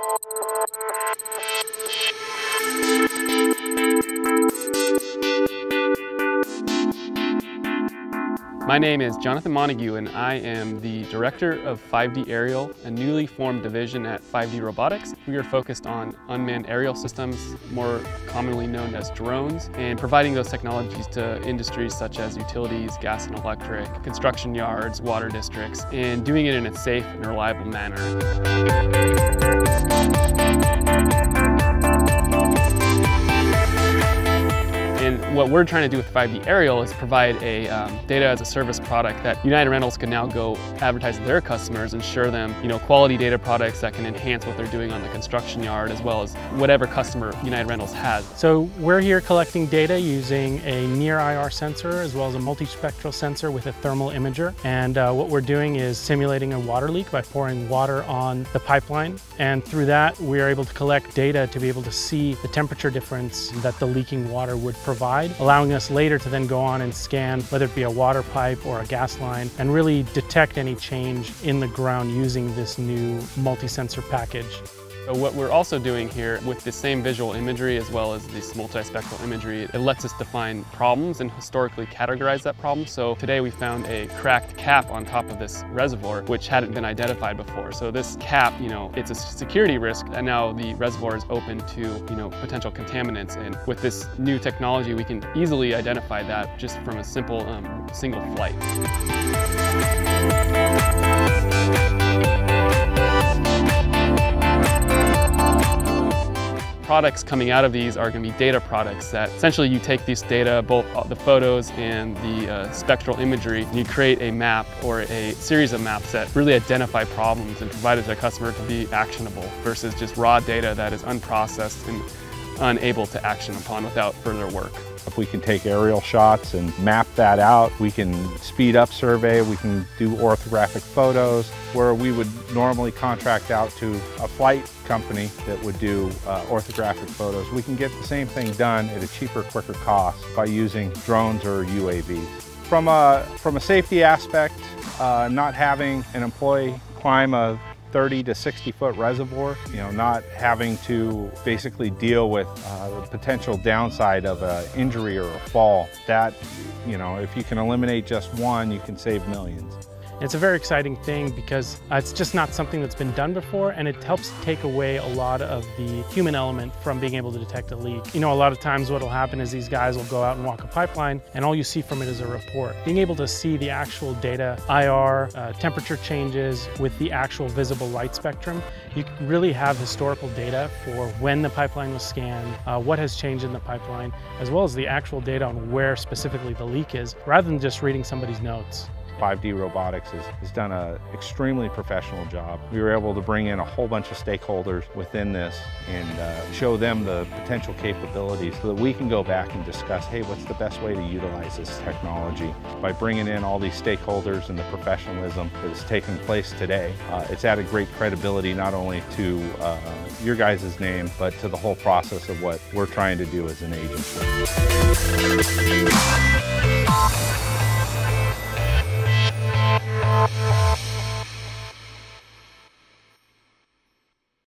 Thank you. My name is Jonathan Montague and I am the Director of 5D Aerial, a newly formed division at 5D Robotics. We are focused on unmanned aerial systems, more commonly known as drones, and providing those technologies to industries such as utilities, gas and electric, construction yards, water districts, and doing it in a safe and reliable manner. What we're trying to do with 5D Aerial is provide a um, data as a service product that United Rentals can now go advertise to their customers and show them, you know, quality data products that can enhance what they're doing on the construction yard as well as whatever customer United Rentals has. So we're here collecting data using a near IR sensor as well as a multispectral sensor with a thermal imager. And uh, what we're doing is simulating a water leak by pouring water on the pipeline. And through that, we are able to collect data to be able to see the temperature difference that the leaking water would provide provide, allowing us later to then go on and scan whether it be a water pipe or a gas line and really detect any change in the ground using this new multi-sensor package. What we're also doing here with the same visual imagery as well as this multispectral imagery, it lets us define problems and historically categorize that problem. So today we found a cracked cap on top of this reservoir, which hadn't been identified before. So this cap, you know, it's a security risk and now the reservoir is open to, you know, potential contaminants. And with this new technology, we can easily identify that just from a simple um, single flight products coming out of these are going to be data products that essentially you take these data, both the photos and the uh, spectral imagery, and you create a map or a series of maps that really identify problems and provide it to the customer to be actionable versus just raw data that is unprocessed and unable to action upon without further work. If we can take aerial shots and map that out, we can speed up survey, we can do orthographic photos, where we would normally contract out to a flight company that would do uh, orthographic photos. We can get the same thing done at a cheaper, quicker cost by using drones or UAVs. From a, from a safety aspect, uh, not having an employee climb a 30 to 60 foot reservoir, you know, not having to basically deal with uh, the potential downside of an injury or a fall. That, you know, if you can eliminate just one, you can save millions. It's a very exciting thing because it's just not something that's been done before and it helps take away a lot of the human element from being able to detect a leak. You know, a lot of times what will happen is these guys will go out and walk a pipeline and all you see from it is a report. Being able to see the actual data, IR, uh, temperature changes with the actual visible light spectrum, you really have historical data for when the pipeline was scanned, uh, what has changed in the pipeline, as well as the actual data on where specifically the leak is, rather than just reading somebody's notes. 5D Robotics has, has done an extremely professional job. We were able to bring in a whole bunch of stakeholders within this and uh, show them the potential capabilities so that we can go back and discuss, hey, what's the best way to utilize this technology? By bringing in all these stakeholders and the professionalism that has taken place today, uh, it's added great credibility not only to uh, your guys' name, but to the whole process of what we're trying to do as an agency.